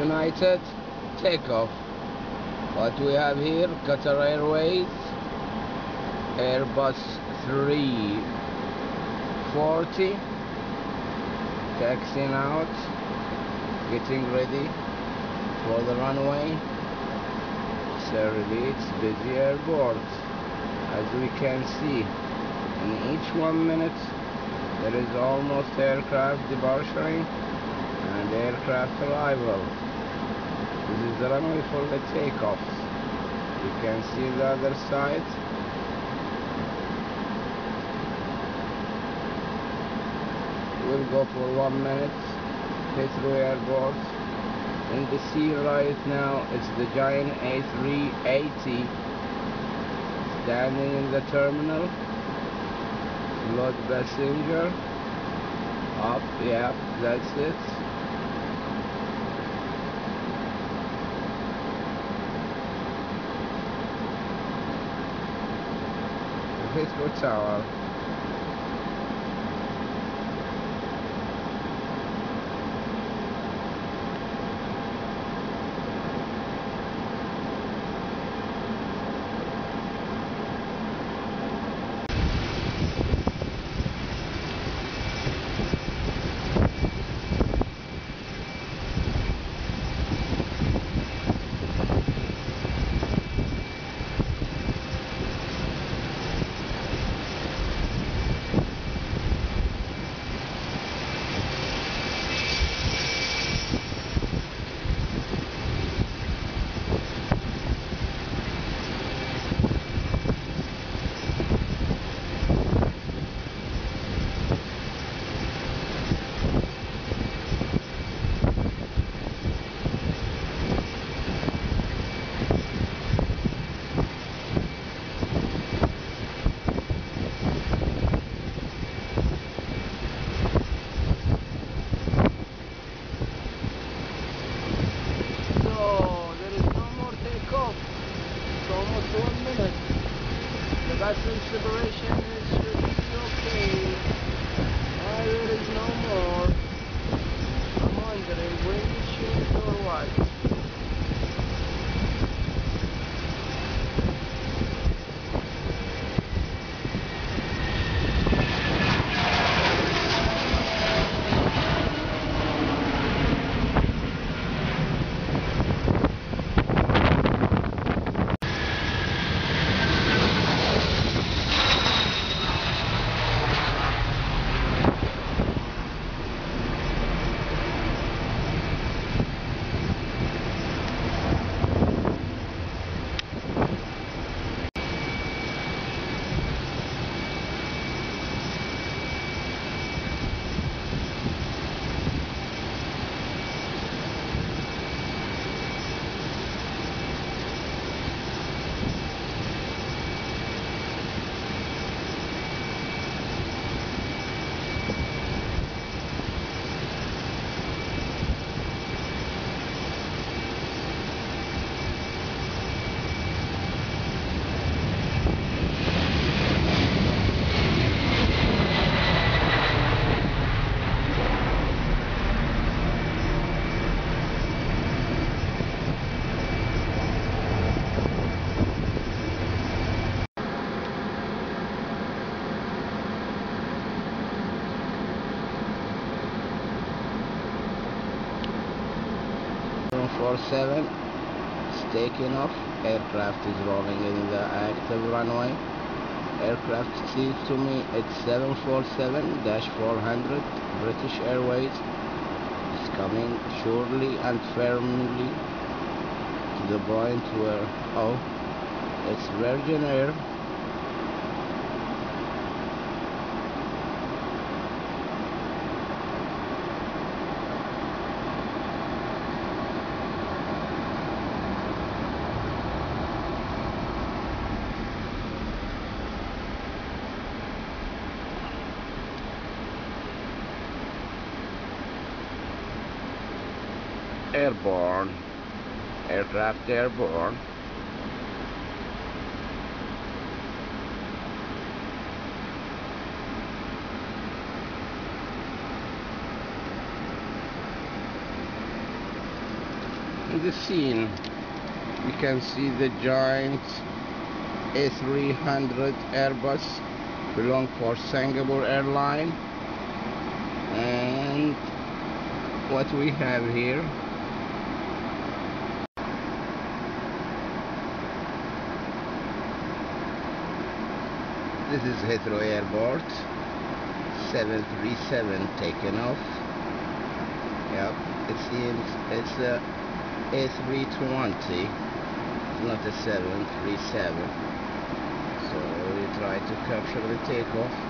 United takeoff. What we have here, Qatar Airways, Airbus 340, taxiing out, getting ready for the runway. Necessarily it's busy airport, as we can see. In each one minute, there is almost aircraft departing and aircraft arrival. This is the runway for the takeoffs. You can see the other side. We'll go for one minute. Heathrow Airport. In the sea right now is the giant A380 standing in the terminal. Load passenger. Up, yeah, that's it. Heathrow Tower. So there is no more takeoff. It's almost one minute. Battery separation is 747 is taking off. Aircraft is rolling in the active runway. Aircraft seems to me it's 747-400 British Airways. It's coming surely and firmly to the point where, oh, it's Virgin Air Airborne. Aircraft airborne. on the scene. You can see the giant A300 Airbus belong for Singapore Airline and what we have here this is Heathrow Airport. 737 taken off. Yep it seems it's a A320 it's not a 737 so we try to capture the takeoff